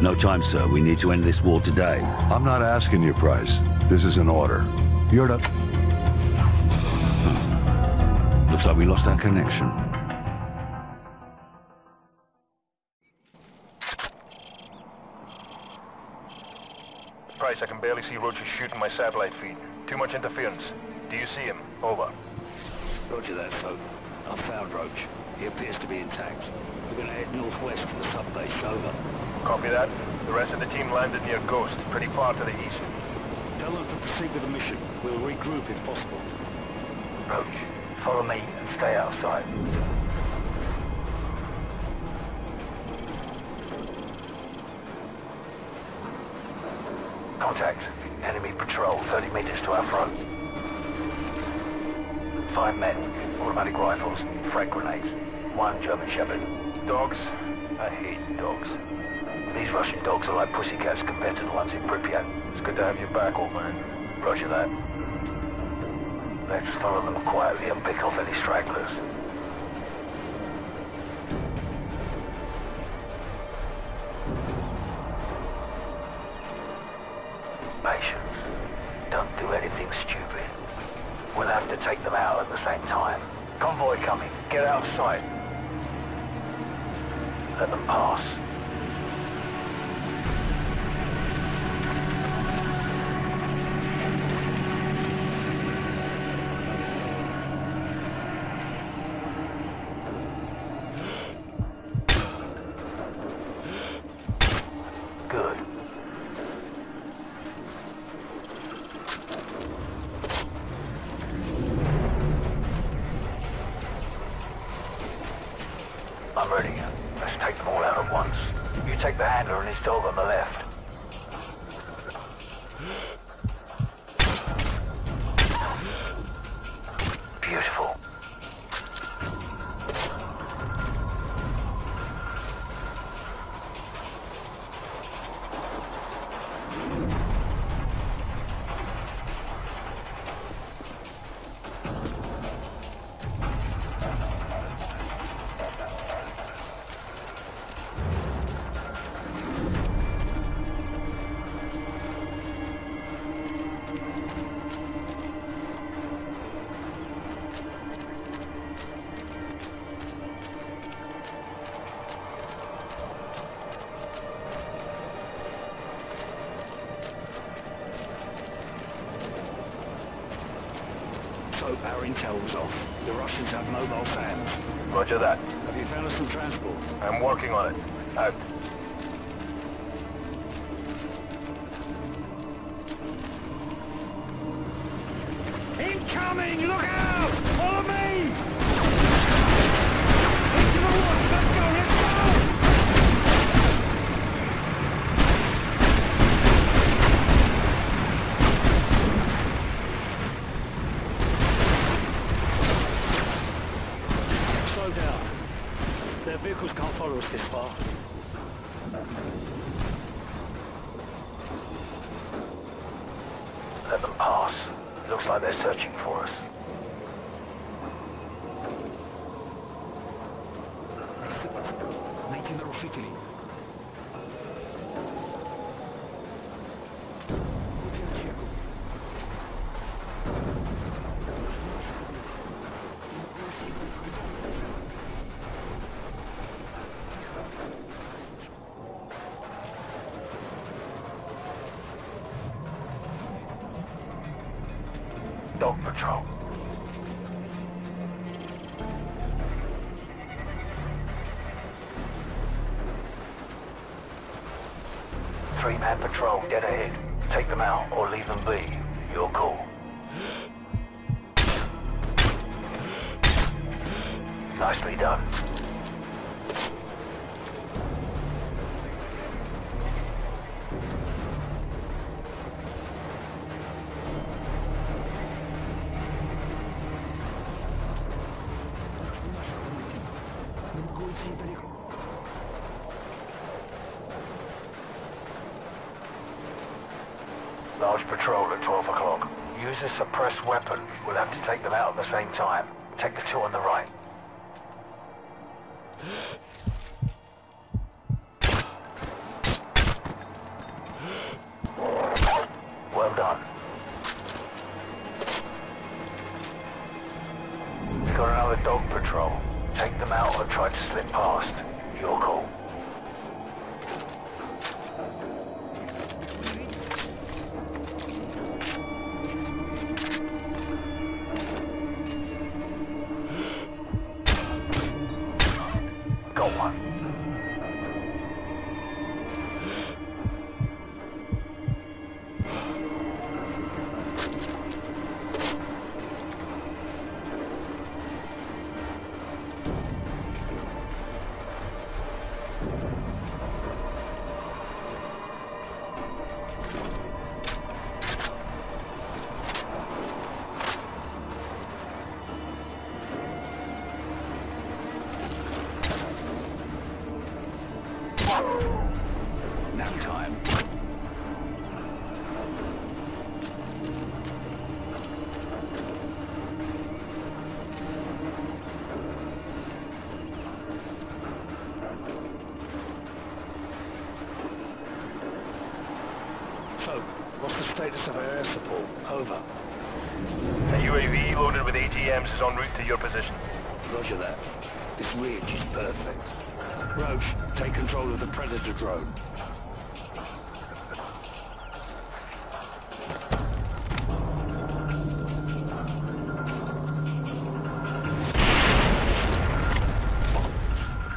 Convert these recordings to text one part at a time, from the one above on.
No time, sir. We need to end this war today. I'm not asking you, Price. This is an order. You're to... Hmm. Looks like we lost our connection. Price, I can barely see Roach shooting my satellite feed. Too much interference. Do you see him? Over. Roger that, Soap. I've found Roach. He appears to be intact. We're gonna head northwest from the sub-base. Over. Copy that. The rest of the team landed near Ghost, pretty far to the east. Tell them to proceed with the mission. We'll regroup if possible. Roach, follow me and stay outside. Contact. Enemy patrol 30 meters to our front. Five men, automatic rifles, frag grenades. One German Shepherd. Dogs? I hate dogs. These Russian dogs are like pussycats compared to the ones in Pripyat. It's good to have you back, old man. Roger that. Let's follow them quietly and pick off any stragglers. Patience. Don't do anything stupid. We'll have to take them out at the same time. Convoy coming. Get out of sight. Let them pass. The handler and his dog on the left. Our intel was off. The Russians have mobile SAMs. Roger that. Have you found us some transport? I'm working on it. Out. Incoming! Look out! Follow me! Into the woods! Let's go! Let's go! Slow down. Their vehicles can't follow us this far. Let them pass. Looks like they're searching for us. Patrol dead ahead. Take them out or leave them be. Your call. Nicely done. Large patrol at 12 o'clock. Use a suppressed weapon. We'll have to take them out at the same time. Take the two on the right. With is en route to your position. Roger that. This ridge is perfect. Roach, take control of the Predator drone.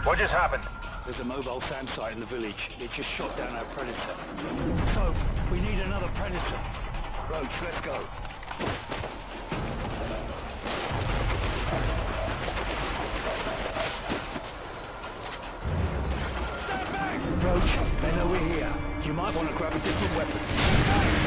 What just happened? There's a mobile SAM site in the village. It just shot down our Predator. So, we need another Predator. Roach, let's go. Roach, they know we're here. You might want to grab a different weapon.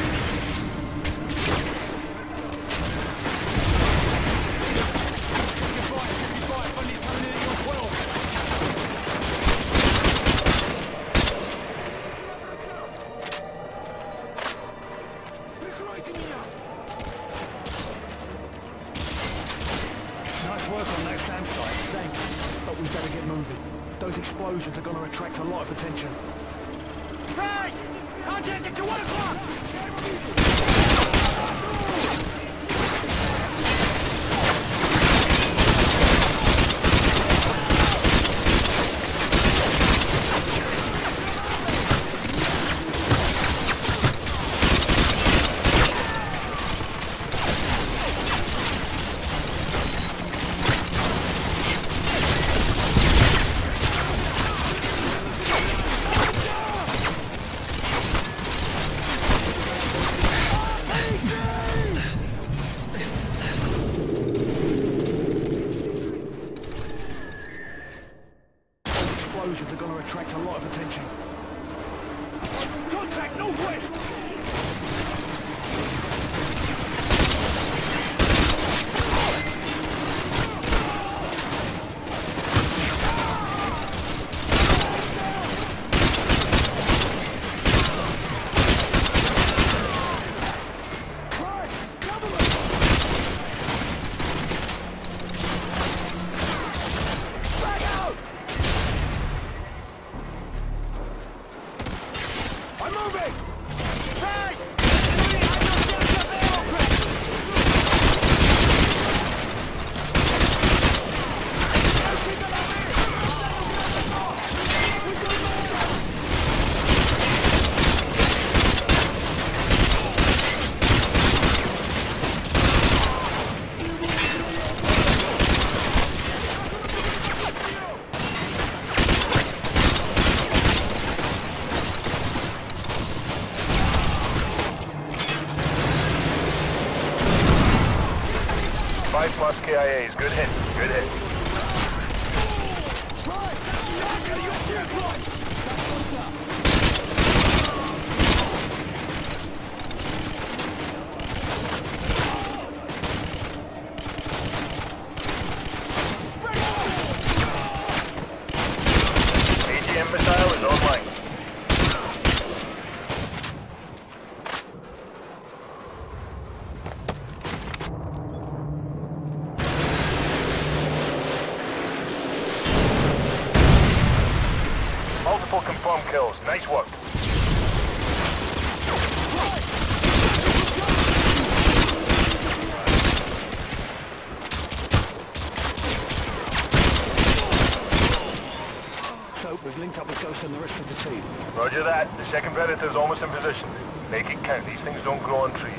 Roger that. The second predator's almost in position. Make it count. These things don't grow on trees.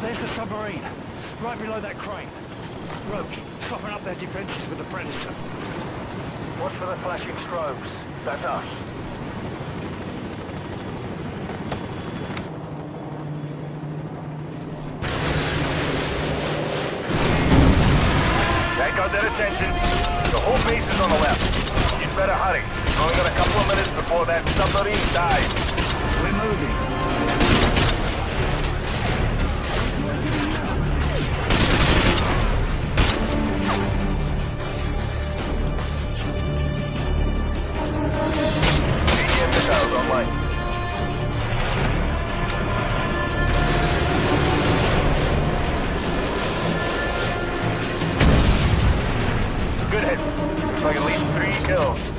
There's the submarine, right below that crane. Roach, swapping up their defenses with the Predator. Watch for the flashing strobes. That's us. That got their attention. The whole base is on the left. Better hurry. You've only got a couple of minutes before that submarine dies. We're moving. AGM missiles online. Good hit. Looks like at least three kills.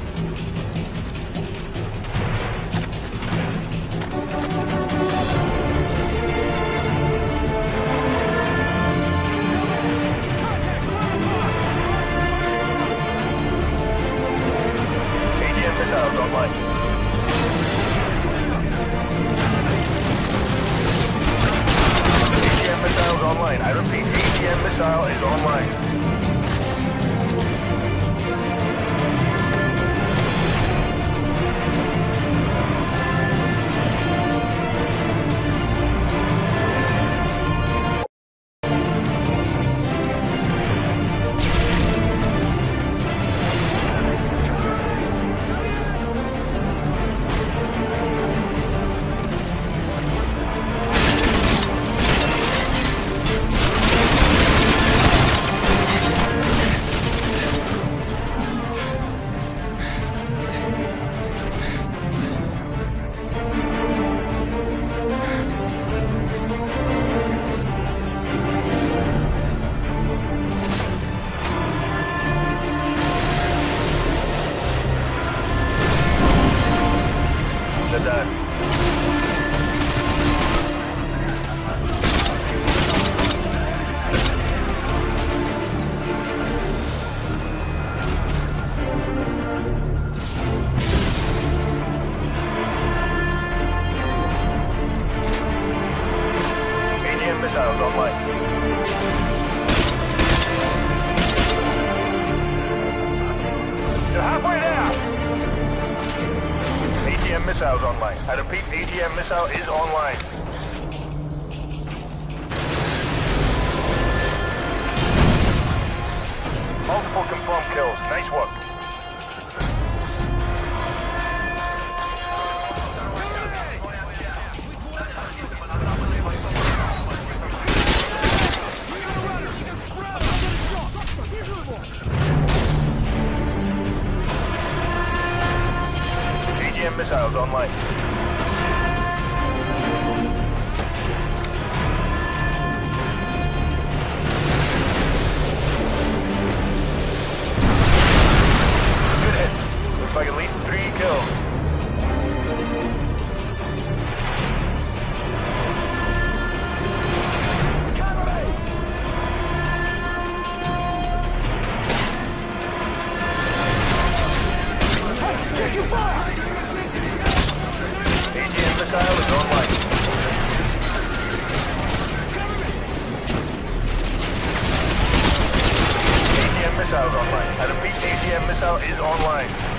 Missiles online. I repeat, AGM missile is online. Multiple confirmed kills. Nice work. AGM missiles online. Hostile is online.